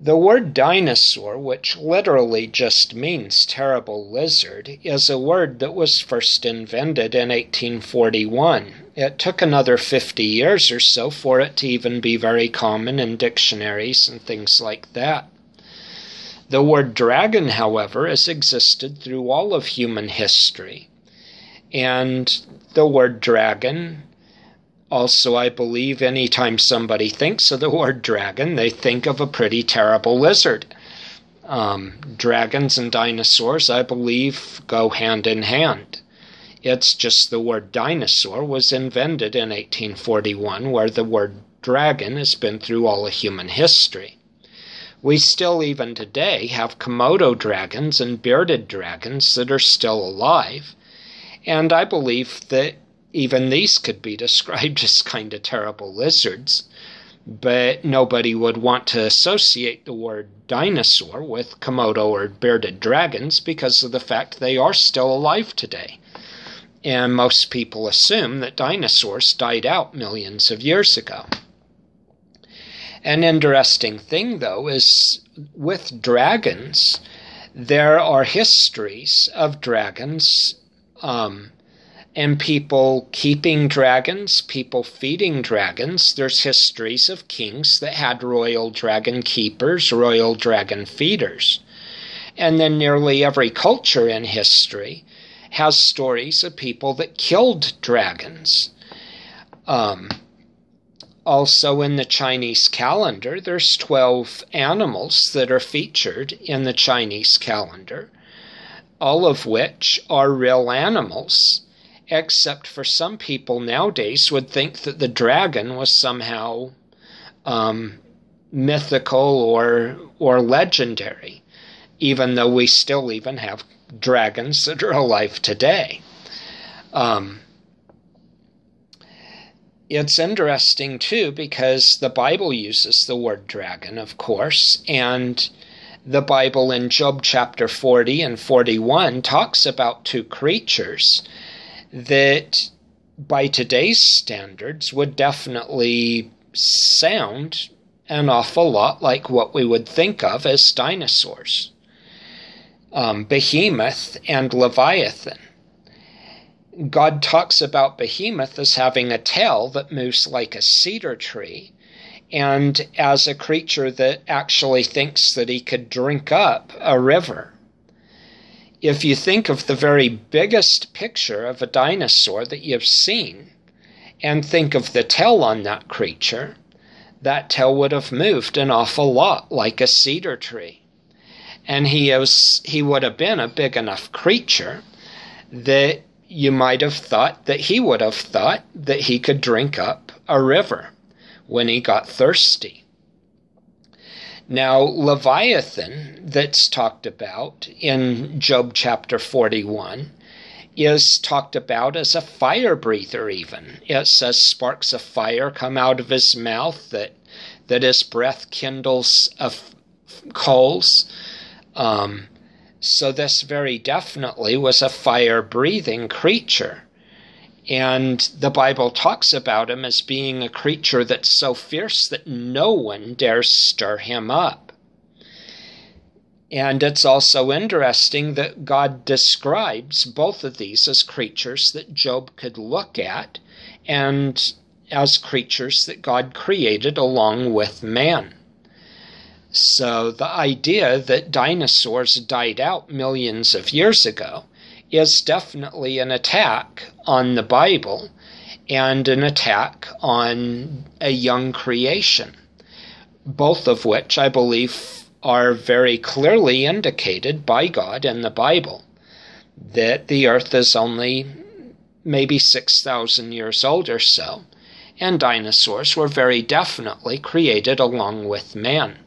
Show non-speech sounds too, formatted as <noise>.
The word dinosaur, which literally just means terrible lizard, is a word that was first invented in 1841. It took another 50 years or so for it to even be very common in dictionaries and things like that. The word dragon, however, has existed through all of human history. And the word dragon also, I believe anytime somebody thinks of the word dragon, they think of a pretty terrible lizard. Um, dragons and dinosaurs, I believe, go hand in hand. It's just the word dinosaur was invented in 1841, where the word dragon has been through all of human history. We still, even today, have Komodo dragons and bearded dragons that are still alive. And I believe that even these could be <laughs> described as kind of terrible lizards, but nobody would want to associate the word dinosaur with Komodo or bearded dragons because of the fact they are still alive today. And most people assume that dinosaurs died out millions of years ago. An interesting thing, though, is with dragons, there are histories of dragons um, and people keeping dragons, people feeding dragons. There's histories of kings that had royal dragon keepers, royal dragon feeders. And then nearly every culture in history has stories of people that killed dragons. Um, also, in the Chinese calendar, there's 12 animals that are featured in the Chinese calendar, all of which are real animals except for some people nowadays would think that the dragon was somehow um, mythical or or legendary, even though we still even have dragons that are alive today. Um, it's interesting too because the Bible uses the word dragon, of course, and the Bible in Job chapter 40 and 41 talks about two creatures that by today's standards would definitely sound an awful lot like what we would think of as dinosaurs um, Behemoth and Leviathan. God talks about Behemoth as having a tail that moves like a cedar tree, and as a creature that actually thinks that he could drink up a river if you think of the very biggest picture of a dinosaur that you've seen and think of the tail on that creature, that tail would have moved an awful lot like a cedar tree. And he, was, he would have been a big enough creature that you might have thought that he would have thought that he could drink up a river when he got thirsty. Now, Leviathan, that's talked about in Job chapter 41, is talked about as a fire breather, even. It says sparks of fire come out of his mouth, that, that his breath kindles of coals. Um, so, this very definitely was a fire breathing creature. And the Bible talks about him as being a creature that's so fierce that no one dares stir him up. And it's also interesting that God describes both of these as creatures that Job could look at and as creatures that God created along with man. So the idea that dinosaurs died out millions of years ago is definitely an attack on the Bible and an attack on a young creation, both of which I believe are very clearly indicated by God in the Bible. That the earth is only maybe 6,000 years old or so, and dinosaurs were very definitely created along with man.